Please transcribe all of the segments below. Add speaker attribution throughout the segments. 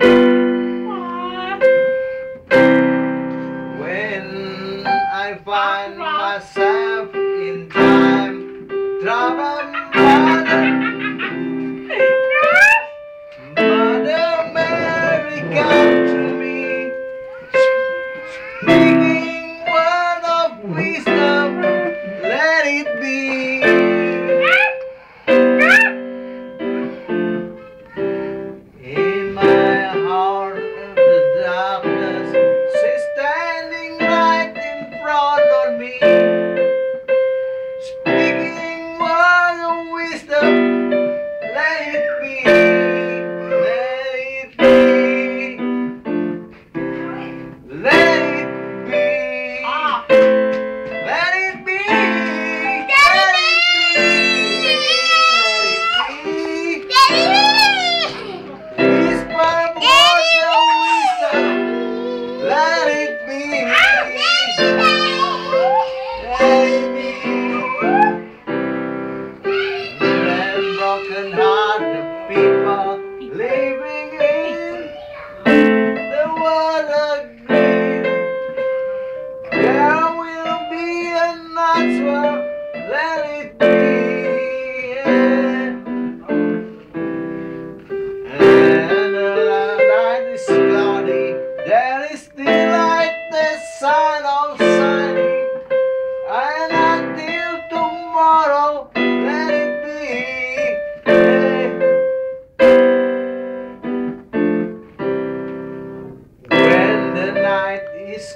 Speaker 1: When
Speaker 2: I find myself in time trouble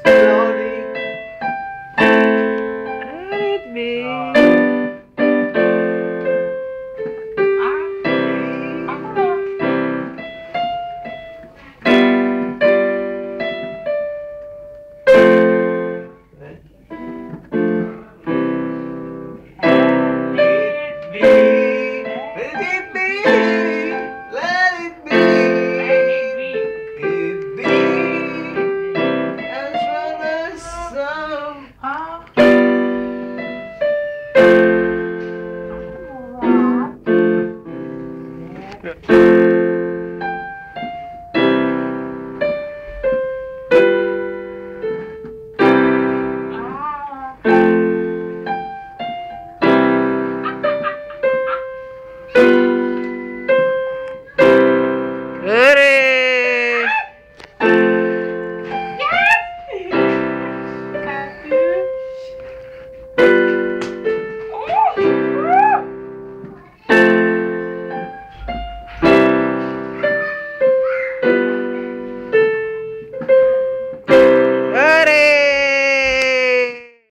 Speaker 2: is
Speaker 1: Música